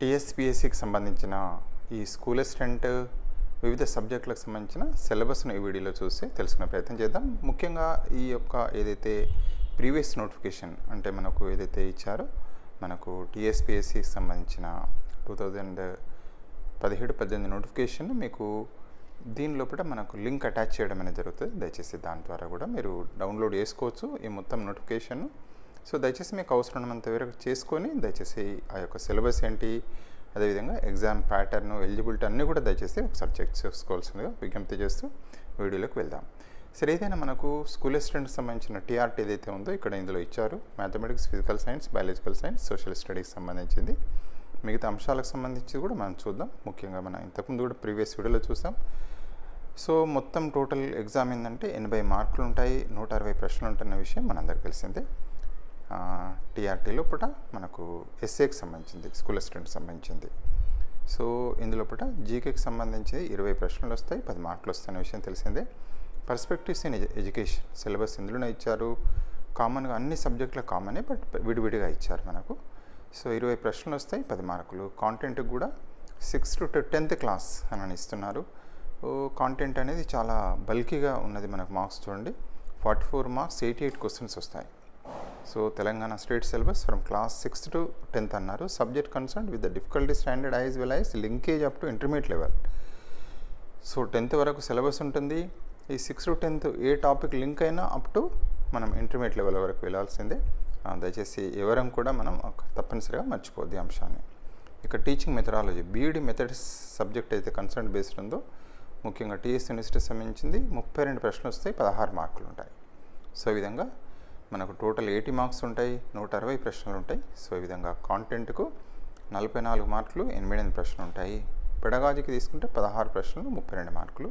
టీఎస్పిఎస్సికి సంబంధించిన ఈ school assistant వివిధ సబ్జెక్టులకు సంబంధించిన సిలబస్ను ఈ వీడియోలో చూసి తెలుసుకునే ప్రయత్నం చేద్దాం. ముఖ్యంగా ఈ యొక్క ఏదైతే ప్రీవియస్ నోటిఫికేషన్ అంటే మనకు ఏదైతే ఇచ్చారో మనకు టీఎస్పిఎస్సికి సంబంధించిన టూ థౌజండ్ పదిహేడు పద్దెనిమిది నోటిఫికేషన్ మీకు దీని లోపల మనకు లింక్ అటాచ్ చేయడం అనేది జరుగుతుంది. దయచేసి దాని ద్వారా కూడా మీరు డౌన్లోడ్ చేసుకోవచ్చు. ఈ మొత్తం నోటిఫికేషన్ సో దయచేసి మీకు అవసరమైనంత వరకు చేసుకొని దయచేసి ఆ యొక్క సిలబస్ ఏంటి అదేవిధంగా ఎగ్జామ్ ప్యాటర్న్ ఎలిజిబిలిటీ అన్నీ కూడా దయచేసి ఒకసారి చెక్ చేసుకోవాల్సిందిగా విజ్ఞప్తి చేస్తూ వీడియోలోకి వెళ్దాం. సరే ఏదైనా మనకు స్కూల్ అసిస్టెంట్కి సంబంధించిన టీఆర్టీ ఏదైతే ఉందో ఇక్కడ ఇందులో ఇచ్చారు mathematics physical science biological science social studies సంబంధించింది. మిగతా అంశాలకు సంబంధించి కూడా మనం చూద్దాం. ముఖ్యంగా మనం ఇంతకుముందు కూడా ప్రీవియస్ వీడియోలో చూసాం. సో మొత్తం టోటల్ ఎగ్జామ్ ఏంటంటే ఎనభై మార్కులు ఉంటాయి నూట అరవై ప్రశ్నలు ఉంటున్న విషయం మనందరికి తెలిసిందే. టీఆర్టీలో పూట మనకు ఎస్ఏకి సంబంధించింది స్కూల్ అసిస్టెంట్ సంబంధించింది. సో ఇందులో పూట జీకేకి సంబంధించి ఇరవై ప్రశ్నలు వస్తాయి పది మార్కులు వస్తాయనే విషయం తెలిసిందే. పర్స్పెక్టివ్స్ ఇన్ ఎడ్యుకేషన్ సిలబస్ ఇందులోనే ఇచ్చారు. కామన్గా అన్ని సబ్జెక్టులకు కామనే బట్ విడివిడిగా ఇచ్చారు మనకు. సో ఇరవై ప్రశ్నలు వస్తాయి పది మార్కులు. కాంటెంట్కి కూడా సిక్స్త్ టు టెన్త్ క్లాస్ అని ఇస్తున్నారు. కాంటెంట్ అనేది చాలా బల్కీగా ఉన్నది మనకు మార్క్స్ చూడండి. Forty four marks eighty eight questions వస్తాయి. So Telangana state syllabus from class sixth to tenth అన్నారు. Subject concern with the difficulty standard as well as linkage up to intermediate level so tenth వరకు syllabus ఉంటుంది. ఈ sixth to tenth ఏ topic link అయినా up to మనం intermediate level వరకు వెళ్ళాల్సిందే. దయచేసి ఎవరం కూడా మనం తప్పనిసరిగా మర్చిపోద్ది అంశాన్ని. ఇక teaching methodology BEd methods subject అయితే కన్సర్న్ బేస్డ్ ఉందో ముఖ్యంగా టీఎస్ యూనివర్సిటీ సంబంధించింది ముప్పై రెండు ప్రశ్నలు వస్తాయి పదహారు మార్కులు ఉంటాయి. సో ఈ విధంగా మనకు టోటల్ ఎయిటీ మార్క్స్ ఉంటాయి నూట అరవై ప్రశ్నలు ఉంటాయి. సో ఈ విధంగా కాంటెంట్కు నలభై నాలుగు మార్కులు ఎనిమిది ఎనిమిది ప్రశ్నలు ఉంటాయి. పెడగాజీకి తీసుకుంటే పదహారు ప్రశ్నలు ముప్పై రెండు మార్కులు.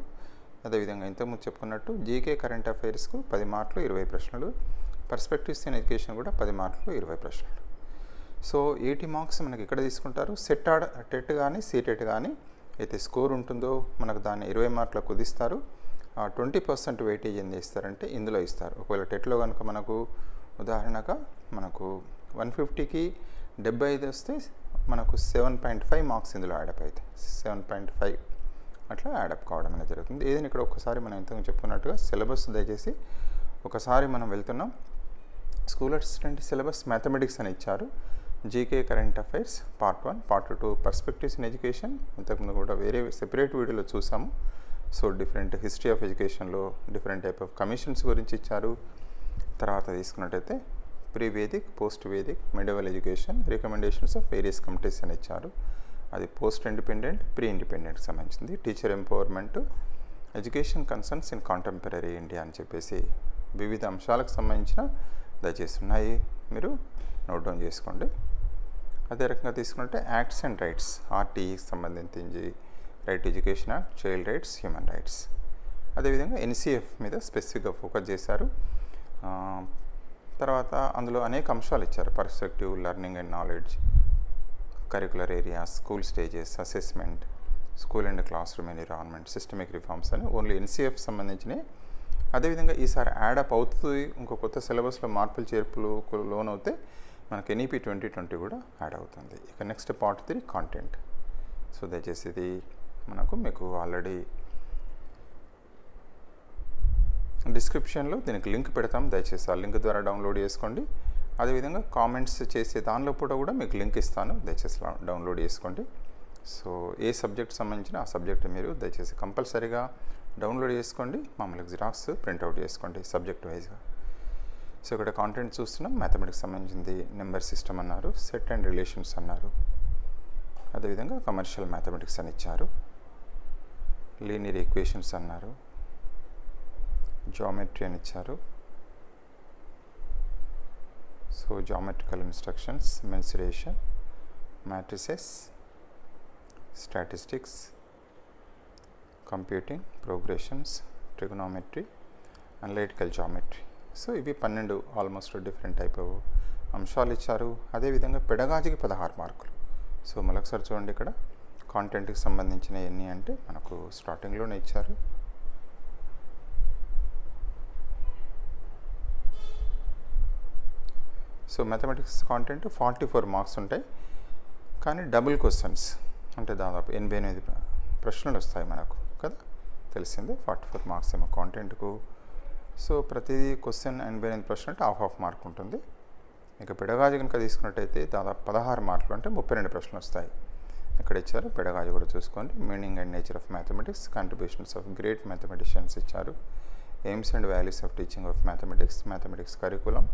అదేవిధంగా ఇంతకుముందు చెప్పుకున్నట్టు జీకే కరెంట్ అఫైర్స్కు పది మార్కులు ఇరవై ప్రశ్నలు. పర్స్పెక్టివ్స్ ఇన్ ఎడ్యుకేషన్ కూడా పది మార్కులు ఇరవై ప్రశ్నలు. సో ఎయిటీ మార్క్స్ మనకి ఇక్కడ తీసుకుంటారు? సెట్ ఆడ టెట్ కానీ సీటెట్ కానీ అయితే స్కోర్ ఉంటుందో మనకు దాన్ని ఇరవై మార్కులకు కుదిస్తారు. ట్వంటీ పర్సెంట్ వెయిటేజ్ ఏం ఇస్తారంటే ఇందులో ఇస్తారు. ఒకవేళ టెట్లో కనుక మనకు ఉదాహరణగా మనకు వన్ ఫిఫ్టీకి డెబ్బై ఐదు వస్తే మనకు సెవెన్ పాయింట్ ఫైవ్ మార్క్స్ ఇందులో యాడప్ అవుతాయి. సెవెన్ పాయింట్ ఫైవ్ అట్లా యాడప్ కావడం అనేది జరుగుతుంది. ఏదైనా ఇక్కడ ఒకసారి మనం ఇంతకు చెప్పుకున్నట్టుగా సిలబస్ దయచేసి ఒకసారి మనం వెళ్తున్నాం. స్కూల్ అసిస్టెంట్ సిలబస్ మ్యాథమెటిక్స్ అని ఇచ్చారు. GK current affairs part one part two perspectives in education. ఇంతకుముందు కూడా వేరే సెపరేట్ వీడియోలో చూసాము. సో డిఫరెంట్ హిస్టరీ ఆఫ్ ఎడ్యుకేషన్లో డిఫరెంట్ టైప్ ఆఫ్ కమిషన్స్ గురించి ఇచ్చారు. తర్వాత తీసుకున్నట్టయితే pre Vedic post Vedic medieval education recommendations of various committees అని ఇచ్చారు. అది పోస్ట్ ఇండిపెండెంట్ ప్రీ ఇండిపెండెంట్కి సంబంధించింది. Teacher empowerment education concerns in contemporary India అని చెప్పేసి వివిధ అంశాలకు సంబంధించిన దయచేసి ఉన్నాయి. మీరు నోట్ డౌన్ చేసుకోండి. అదే రకంగా తీసుకుంటే యాక్ట్స్ అండ్ రైట్స్ ఆర్టీఈకి సంబంధించి right education act child rights human rights. అదేవిధంగా ఎన్సీఎఫ్ మీద స్పెసిఫిక్గా ఫోకస్ చేశారు. తర్వాత అందులో అనేక అంశాలు ఇచ్చారు. Perspective learning and knowledge curricular area school stages assessment school and classroom environment systemic reforms అని ఓన్లీ ఎన్సీఎఫ్ సంబంధించినవి అదేవిధంగా ఈసారి యాడప్ అవుతుంది. ఇంకో కొత్త సిలబస్లో మార్పులు చేర్పులు లోన్ అవుతే మనకి ఎన్ఈపీ ట్వంటీ ట్వంటీ కూడా యాడ్ అవుతుంది. ఇక next part three content. So దయచేసి ఇది మనకు మీకు ఆల్రెడీ డిస్క్రిప్షన్లో దీనికి లింక్ పెడతాం. దయచేసి ఆ లింక్ ద్వారా డౌన్లోడ్ చేసుకోండి. అదేవిధంగా కామెంట్స్ చేసే దానిలో కూడా కూడా మీకు లింక్ ఇస్తాను. దయచేసి డౌన్లోడ్ చేసుకోండి. సో ఏ సబ్జెక్ట్ సంబంధించిన ఆ సబ్జెక్ట్ మీరు దయచేసి కంపల్సరీగా డౌన్లోడ్ చేసుకోండి. మామూలుగా జిరాక్స్ ప్రింట్అవుట్ చేసుకోండి సబ్జెక్ట్ వైజ్గా సో ఇక్కడ కాంటెంట్ చూస్తున్నాం. మ్యాథమెటిక్స్ సంబంధించింది నెంబర్ సిస్టమ్ అన్నారు. సెట్ అండ్ రిలేషన్స్ అన్నారు. అదేవిధంగా కమర్షియల్ మ్యాథమెటిక్స్ అని ఇచ్చారు. లీనియర్ ఈక్వేషన్స్ అన్నారు. జామెట్రీ అని ఇచ్చారు. So geometrical instructions mensuration matrices statistics computing progressions trigonometry analytical geometry so ఇవి పన్నెండు ఆల్మోస్ట్ డిఫరెంట్ టైప్ అంశాలు ఇచ్చారు. అదేవిధంగా పెడగాజికి పదహారు మార్కులు. సో మరొకసారి చూడండి ఇక్కడ. కాంటెంట్కి సంబంధించిన ఎన్ని అంటే మనకు స్టార్టింగ్లోనే ఇచ్చారు. So mathematics content forty four marks ఉంటాయి. కానీ డబుల్ క్వశ్చన్స్ అంటే దాదాపు ఎనభై ఎనిమిది ప్రశ్నలు వస్తాయి మనకు కదా? తెలిసిందే ఫార్టీ ఫోర్ మార్క్స్ ఏమో కాంటెంట్కు సో ప్రతి క్వశ్చన్ ఎనభై ఎనిమిది ప్రశ్న అంటే హాఫ్ హాఫ్ మార్క్ ఉంటుంది. ఇక పెడగాజి కనుక తీసుకున్నట్టయితే దాదాపు పదహారు మార్కులు అంటే ముప్పై రెండు ప్రశ్నలు వస్తాయి. ఇక్కడ ఇచ్చారు. పెడగాజు కూడా చూసుకోండి. Meaning and nature of mathematics contributions of great mathematicians ఇచ్చారు. Aims and values of teaching of mathematics mathematics curriculum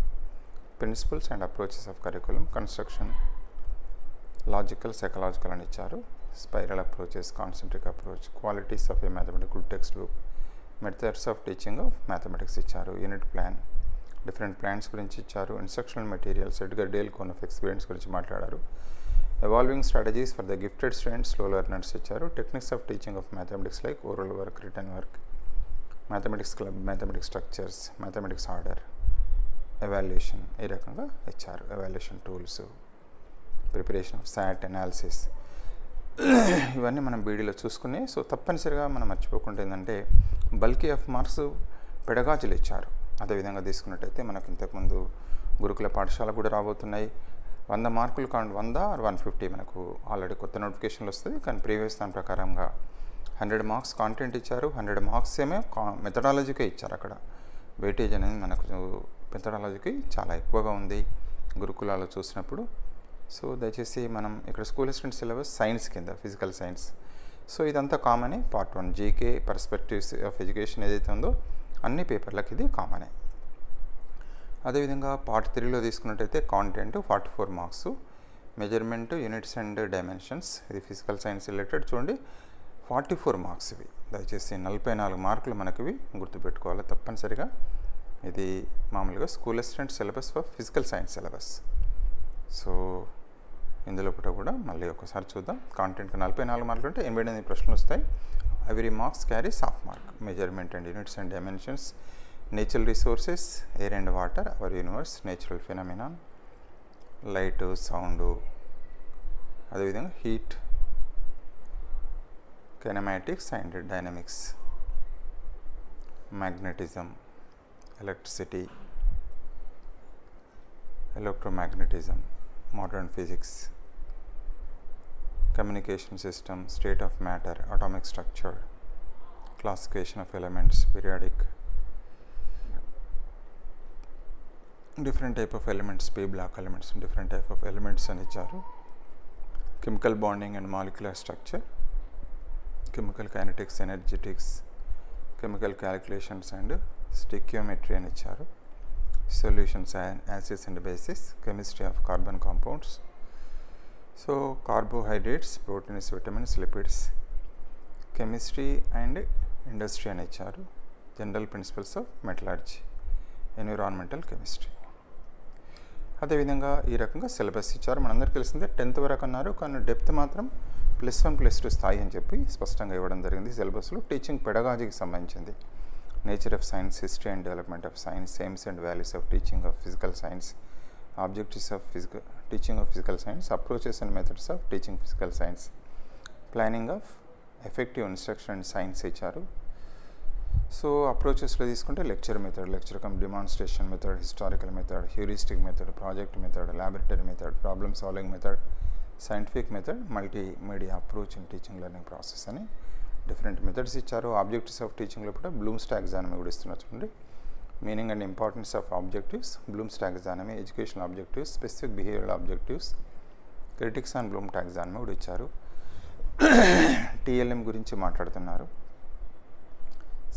principles and approaches of curriculum construction logical psychological అని ఇచ్చారు. Spiral approaches concentric approach qualities of a mathematical textbook methods of teaching of mathematics ఇచ్చారు. Unit plan different plans గురించి ఇచ్చారు. Instructional materials Edgar Dale cone of experience గురించి మాట్లాడారు. Evolving strategies for the gifted students slow learners ఇచ్చారు techniques of teaching of mathematics like oral work written work mathematics club mathematics structures mathematics order evaluation ఈ రకంగా ఇచ్చారు evaluation tools preparation of SAT analysis ఇవన్నీ మనం బీడీలో చూసుకుని so తప్పనిసరిగా మనం మర్చిపోకుండా ఏంటంటే బల్కీ ఆఫ్ మార్క్స్ పెడగాజులు ఇచ్చారు అదేవిధంగా తీసుకున్నట్టయితే మనకు ఇంతకుముందు గురుకుల పాఠశాల కూడా రాబోతున్నాయి. వంద మార్కులు కాండి వంద ఆర్ వన్ ఫిఫ్టీ మనకు ఆల్రెడీ కొత్త నోటిఫికేషన్లు వస్తుంది. కానీ ప్రీవియస్ దాని ప్రకారంగా హండ్రెడ్ మార్క్స్ కాంటెంట్ ఇచ్చారు. హండ్రెడ్ మార్క్స్ ఏమే కా మెథడాలజీకే ఇచ్చారు అక్కడ. వెయిటేజ్ అనేది మనకు మెథడాలజీకి చాలా ఎక్కువగా ఉంది గురుకులాలో చూసినప్పుడు. సో దయచేసి మనం ఇక్కడ స్కూల్ అసిస్టెంట్ సిలబస్ సైన్స్ కింద ఫిజికల్ సైన్స్ సో ఇదంతా కామనే part one GK perspectives of education ఏదైతే ఉందో అన్ని పేపర్లకు ఇది కామనే అదేవిధంగా పార్ట్ త్రీలో తీసుకున్నట్టయితే content forty four marks measurement units and dimensions ఇది ఫిజికల్ సైన్స్ రిలేటెడ్ చూడండి. ఫార్టీ ఫోర్ మార్క్స్ ఇవి. దయచేసి నలభై నాలుగు మార్కులు మనకివి గుర్తుపెట్టుకోవాలి తప్పనిసరిగా. ఇది మామూలుగా school assistant syllabus for physical science syllabus so ఇందులో కూడా కూడా మళ్ళీ ఒకసారి చూద్దాం. కాంటెంట్కి నలభై నాలుగు మార్కులు అంటే ఎనభై ఎనిమిది ప్రశ్నలు వస్తాయి. Every marks carries half mark measurement and units and dimensions natural resources air and water our universe natural phenomenon light sound అదేవిధంగా heat kinematics and dynamics magnetism electricity electromagnetism, modern physics, communication system, state of matter, atomic structure, classification of elements, periodic, different type of elements, P block elements, different type of elements అని ఇచ్చారు chemical bonding and molecular structure, chemical kinetics, energetics, chemical calculations and stoichiometry అని ఇచ్చారు solutions and acids and bases, chemistry of carbon compounds. So, carbohydrates, proteins, vitamins, lipids, chemistry and industry అని ఇచ్చారు general principles of metallurgy environmental chemistry అదేవిధంగా ఈ రకంగా syllabus ఇచ్చారు. మనందరికీ తెలిసిందే టెన్త్ వరకు అన్నారు. కానీ డెప్త్ మాత్రం ప్లస్ వన్ ప్లస్ టూ స్థాయి అని చెప్పి స్పష్టంగా ఇవ్వడం జరిగింది సిలబస్లో. టీచింగ్ పెడగాజీకి సంబంధించింది. Nature of science history and development of science aims and values of teaching of physical science objectives of physical teaching of physical science approaches and methods of teaching physical science. Planning of effective instruction and science ఇచ్చారు. So అప్రోచెస్లో తీసుకుంటే lecture method lecture cum demonstration method historical method heuristic method project method laboratory method problem solving method scientific method multimedia approach in teaching learning process అని different methods ఇచ్చారు. Objectives of టీచింగ్లో కూడా Bloom's taxonomy కూడా ఇస్తున్నారు చూడండి. Meaning and importance of objectives Bloom's taxonomy education objectives specific behavioural objectives critics and Bloom taxonomy కూడా ఇచ్చారు. TLM గురించి మాట్లాడుతున్నారు.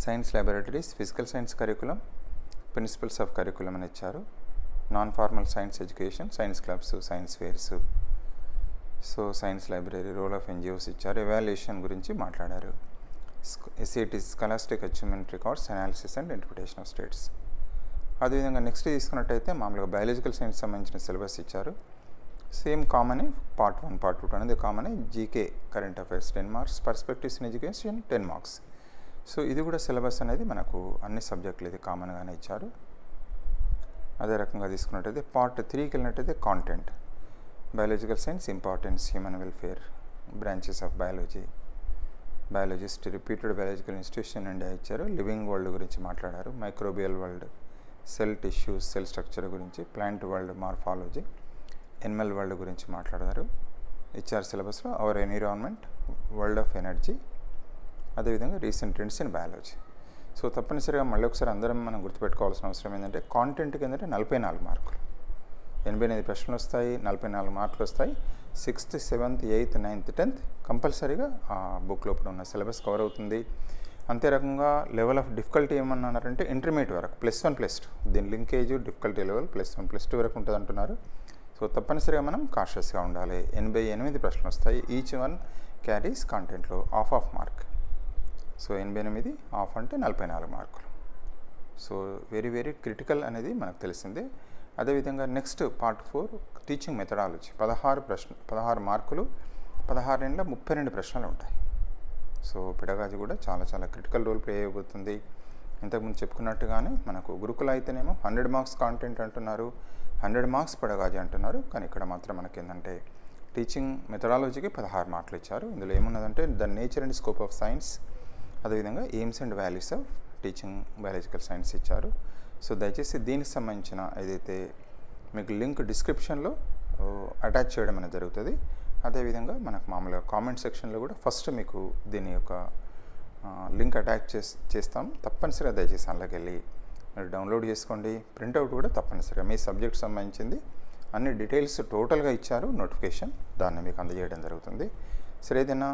Science laboratories physical science curriculum principles of curriculum అని ఇచ్చారు. Non formal science education science clubs science fairs so science library role of NGOs ఇచ్చారు. Evaluation గురించి మాట్లాడారు. SATs scholastic achievement records analysis and interpretation of states అదేవిధంగా next తీసుకున్నట్టయితే మామూలుగా biological science సంబంధించిన syllabus ఇచ్చారు. సేమ్ కామనే పార్ట్ వన్ పార్ట్ టూ అనేది కామనే GK current affairs ten marks perspectives in education ten marks so ఇది కూడా సిలబస్ అనేది మనకు అన్ని సబ్జెక్టులు ఇది కామన్గానే ఇచ్చారు. అదే రకంగా తీసుకున్నట్టయితే పార్ట్ త్రీకి వెళ్ళినట్టయితే content biological science importance human welfare branches of biology biologist repeated biological institution నుండి ఇచ్చారు. లివింగ్ వరల్డ్ గురించి మాట్లాడారు. Microbial world cell tissues cell structure గురించి plant world morphology animal world గురించి మాట్లాడారు. ఇచ్చారు సిలబస్లో. Our environment world of energy అదేవిధంగా recent trends in biology. So తప్పనిసరిగా మళ్ళీ ఒకసారి అందరం మనం గుర్తుపెట్టుకోవాల్సిన అవసరం ఏంటంటే కాంటెంట్కి ఏంటంటే నలభై నాలుగు మార్కులు. ఎనభై ఎనిమిది ప్రశ్నలు వస్తాయి నలభై నాలుగు మార్కులు వస్తాయి. Sixth seventh eighth ninth tenth కంపల్సరీగా ఆ బుక్ లోపల ఉన్న సిలబస్ కవర్ అవుతుంది. అంతే రకంగా లెవెల్ ఆఫ్ డిఫికల్టీ ఏమన్నారంటే ఇంటర్మీడియట్ వరకు ప్లస్ వన్ ప్లస్ టూ. దీని linkage difficulty level plus one plus two వరకు ఉంటుంది అంటున్నారు. సో తప్పనిసరిగా మనం కాషియస్గా ఉండాలి. ఎనభై ఎనిమిది ప్రశ్నలు వస్తాయి. ఈచ్ వన్ క్యారీస్ కాంటెంట్లో ఆఫ్ ఆఫ్ మార్క్. సో ఎనభై ఎనిమిది ఆఫ్ అంటే నలభై నాలుగు మార్కులు. సో వెరీ వెరీ క్రిటికల్ అనేది మనకు తెలిసిందే. అదేవిధంగా next part four teaching methodology పదహారు ప్రశ్న పదహారు మార్కులు పదహారు రెండుల ముప్పై రెండు ప్రశ్నలు ఉంటాయి. సో పిడగాజు కూడా చాలా చాలా క్రిటికల్ రోల్ ప్లే అయిపోతుంది ఇంతకుముందు చెప్పుకున్నట్టుగానే మనకు గురుకుల అయితేనేమో హండ్రెడ్ మార్క్స్ కాంటెంట్ అంటున్నారు హండ్రెడ్ మార్క్స్ పడగాజీ అంటున్నారు. కానీ ఇక్కడ మాత్రం మనకి ఏంటంటే టీచింగ్ మెథడాలజీకి పదహారు మార్కులు ఇచ్చారు. ఇందులో ఏమున్నదంటే the nature and scope of science అదేవిధంగా aims and values of teaching biological science ఇచ్చారు. సో దయచేసి దీనికి సంబంధించిన ఏదైతే మీకు లింక్ డిస్క్రిప్షన్లో అటాచ్ చేయడం అనేది జరుగుతుంది. అదేవిధంగా మనకు మామూలుగా కామెంట్ సెక్షన్లో కూడా ఫస్ట్ మీకు దీని యొక్క లింక్ అటాచ్ చేసి చేస్తాం. తప్పనిసరిగా దయచేసి అందులోకి వెళ్ళి మీరు డౌన్లోడ్ చేసుకోండి. ప్రింట్అవుట్ కూడా తప్పనిసరిగా మీ సబ్జెక్ట్ సంబంధించింది. అన్ని డీటెయిల్స్ టోటల్గా ఇచ్చారు. నోటిఫికేషన్ దాన్ని మీకు అందజేయడం జరుగుతుంది. సరే ఏదైనా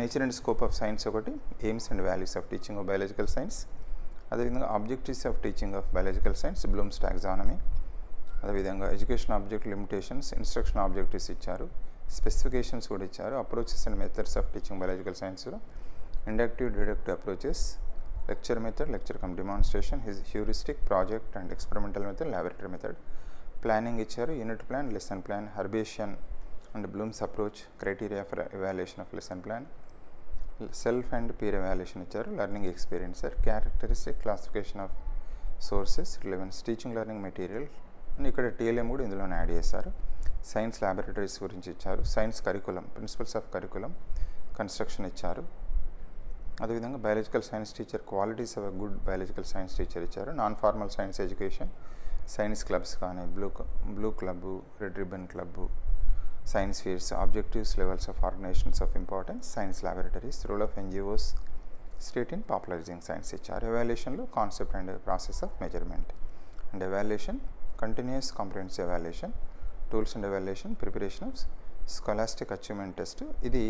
nature and scope of science ఒకటి aims and values of teaching of biological science అదేవిధంగా objectives of teaching of biological science Bloom's taxonomy అదేవిధంగా education object limitations instruction objectives ఇచ్చారు. స్పెసిఫికేషన్స్ కూడా ఇచ్చారు. Approaches and methods of teaching biological సైన్స్లో inductive deductive approaches lecture method lecture cum demonstration his heuristic project and experimental method laboratory method planning ఇచ్చారు. Unit plan lesson plan Herbartian and Bloom's approach criteria for evaluation of lesson plan self and peer evaluation ఇచ్చారు learning experience sir characteristic classification of sources relevance teaching learning material and ఇక్కడ TLM కూడా ఇందులోనే add చేశారు science laboratories గురించి ఇచ్చారు science curriculum principles of curriculum construction ఇచ్చారు అదేవిధంగా biological science teacher qualities of good biological science teacher ఇచ్చారు non formal science education science clubs కానీ blue blue club red ribbon science fields objectives levels of organisations of importance science laboratories rule of NGOs state in popularising science ఇచ్చారు ఎవాల్యుయేషన్లో concept and process of measurement and evaluation continuous comprehensive evaluation tools and evaluation preparation of scholastic achievement test ఇది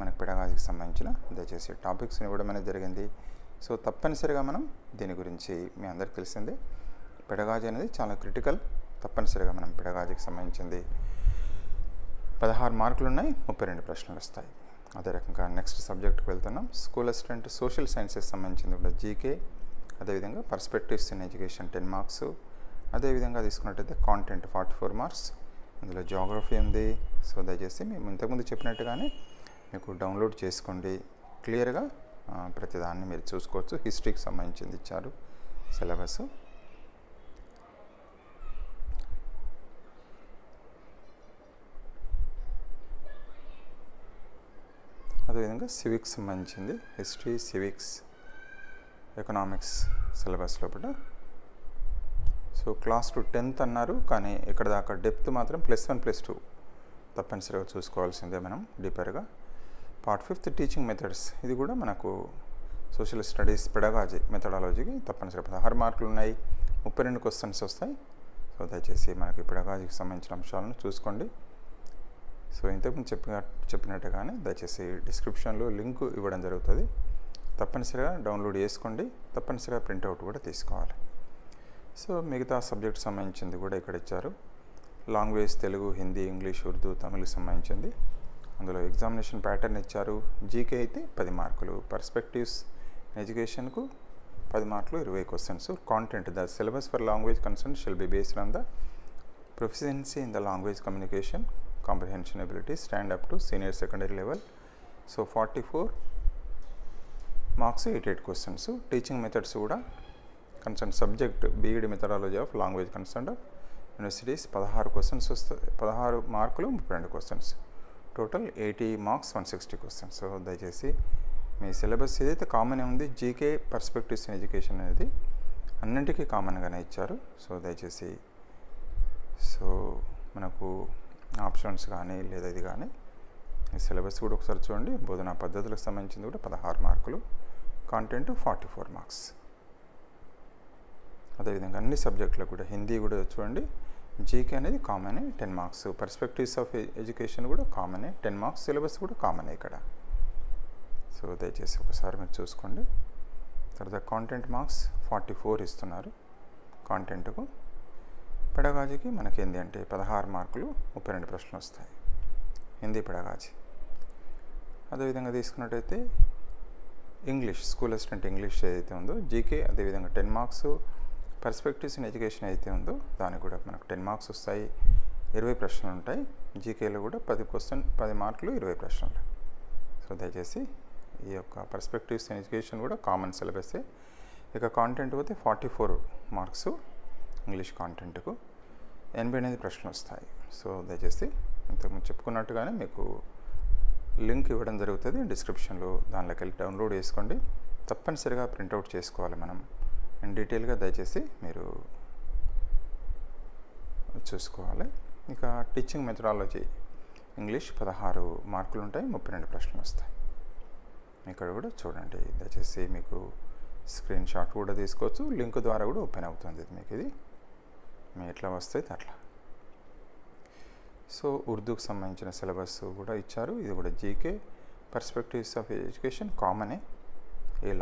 మనకు పెడగాజీకి సంబంధించిన దయచేసి topics ఇవ్వడం అనేది జరిగింది. So తప్పనిసరిగా మనం దీని గురించి మీ అందరికి తెలిసిందే. పెడగాజీ అనేది చాలా క్రిటికల్ తప్పనిసరిగా మనం పెడగాజీకి సంబంధించింది. పదహారు మార్కులు ఉన్నాయి ముప్పై రెండు ప్రశ్నలు వస్తాయి. అదే రకంగా నెక్స్ట్ సబ్జెక్ట్కి వెళ్తున్నాం. స్కూల్ అసిస్టెంట్ సోషల్ సైన్సెస్ సంబంధించింది కూడా జీకే అదేవిధంగా perspectives in education ten marks అదేవిధంగా తీసుకున్నట్టయితే కాంటెంట్ ఫార్టీ ఫోర్ మార్క్స్ ఇందులో జాగ్రఫీ ఉంది. సో దయచేసి మేము ఇంతకుముందు చెప్పినట్టుగానే మీకు డౌన్లోడ్ చేసుకోండి. క్లియర్గా ప్రతిదాన్ని మీరు చూసుకోవచ్చు. హిస్టరీకి సంబంధించింది ఇచ్చారు. సిలబస్ అదేవిధంగా సివిక్స్ సంబంధించింది హిస్టరీ సివిక్స్ ఎకనామిక్స్ సిలబస్ లోపల సో క్లాస్ టు టెన్త్ అన్నారు. కానీ ఇక్కడ దాకా డెప్త్ మాత్రం ప్లస్ వన్ ప్లస్ టూ తప్పనిసరిగా చూసుకోవాల్సిందే మనం డీపర్గా. Part fifth teaching methods. ఇది కూడా మనకు సోషల్ స్టడీస్ పెడగాజీ మెథడాలజీకి తప్పనిసరి పదహారు మార్కులు ఉన్నాయి. ముప్పై రెండు క్వశ్చన్స్ వస్తాయి. సో దయచేసి మనకి పెడగాజీకి సంబంధించిన అంశాలను చూసుకోండి. సో ఇంతకుముందు చెప్పిన చెప్పినట్టుగానే దయచేసి డిస్క్రిప్షన్లో లింక్ ఇవ్వడం జరుగుతుంది. తప్పనిసరిగా డౌన్లోడ్ చేసుకోండి. తప్పనిసరిగా ప్రింట్అవుట్ కూడా తీసుకోవాలి. సో మిగతా సబ్జెక్ట్ సంబంధించింది కూడా ఇక్కడ ఇచ్చారు. లాంగ్వేజ్ తెలుగు హిందీ ఇంగ్లీష్ ఉర్దూ తమిళకి సంబంధించింది. అందులో ఎగ్జామినేషన్ ప్యాటర్న్ ఇచ్చారు. జీకే అయితే పది మార్కులు. పర్స్పెక్టివ్స్ ఎడ్యుకేషన్కు పది మార్కులు ఇరవై questions. Content the syllabus for language concern shall be based on the proficiency in the language communication. Comprehension ability stand up to senior secondary level so forty four marks eight eight questions teaching methods కూడా concern subject BEd methodology of language concern of universities పదహారు questions వస్తాయి పదహారు మార్కులు ముప్పై రెండు questions total eighty marks one sixty questions so దయచేసి మీ syllabus ఏదైతే కామన్ ఉంది జీకే పర్స్పెక్టివ్స్ ఇన్ ఎడ్యుకేషన్ అనేది అన్నింటికీ కామన్గానే ఇచ్చారు. సో దయచేసి సో మనకు ఆప్షన్స్ కానీ లేదా ఇది కానీ ఈ సిలబస్ కూడా ఒకసారి చూడండి. బోధనా పద్ధతులకు సంబంధించింది కూడా పదహారు మార్కులు. కాంటెంట్ ఫార్టీ ఫోర్ మార్క్స్ అదేవిధంగా అన్ని సబ్జెక్టులకు కూడా హిందీ కూడా చూడండి. జీకే అనేది కామనే ten marks perspectives of education కూడా కామనే టెన్ మార్క్స్ సిలబస్ కూడా కామనే ఇక్కడ. సో దయచేసి ఒకసారి మీరు చూసుకోండి. తర్వాత కాంటెంట్ మార్క్స్ ఫార్టీ ఫోర్ ఇస్తున్నారు కాంటెంట్కు పెడగాజీకి మనకి ఏంటి అంటే పదహారు మార్కులు ముప్పై రెండు ప్రశ్నలు వస్తాయి. హిందీ పెడగాజీ. అదేవిధంగా తీసుకున్నట్టయితే ఇంగ్లీష్ స్కూల్ అసిస్టెంట్ ఇంగ్లీష్ ఏదైతే ఉందో జీకే అదేవిధంగా ten marks perspectives in education అయితే ఉందో దానికి కూడా మనకు టెన్ మార్క్స్ వస్తాయి. ఇరవై ప్రశ్నలు ఉంటాయి. జీకేలో కూడా పది క్వశ్చన్ పది మార్కులు ఇరవై ప్రశ్నలు సో దయచేసి ఈ యొక్క పర్స్పెక్టివ్స్ ఇన్ ఎడ్యుకేషన్ కూడా కామన్ సిలబసే. ఇక కాంటెంట్ పోతే ఫార్టీ ఫోర్ మార్క్స్. ఇంగ్లీష్ కాంటెంట్కు ఎనభై ఎనిమిది ప్రశ్నలు వస్తాయి. సో దయచేసి ఇంతకుముందు చెప్పుకున్నట్టుగానే మీకు లింక్ ఇవ్వడం జరుగుతుంది. డిస్క్రిప్షన్లో దానిలోకి వెళ్ళి డౌన్లోడ్ చేసుకోండి. తప్పనిసరిగా ప్రింట్అవుట్ చేసుకోవాలి మనం. అండ్ డీటెయిల్గా దయచేసి మీరు చూసుకోవాలి. ఇక టీచింగ్ మెథడాలజీ. ఇంగ్లీష్ పదహారు మార్కులు ఉంటాయి ముప్పై రెండు ప్రశ్నలు వస్తాయి. ఇక్కడ కూడా చూడండి. దయచేసి మీకు స్క్రీన్ షాట్ కూడా తీసుకోవచ్చు. లింక్ ద్వారా కూడా ఓపెన్ అవుతుంది మీకు ఇది. మీ ఎట్లా వస్తే అట్లా. సో ఉర్దూకు సంబంధించిన సిలబస్ కూడా ఇచ్చారు. ఇది కూడా జీకే పర్స్పెక్టివ్స్ ఆఫ్ ఎడ్యుకేషన్ కామనే ఏ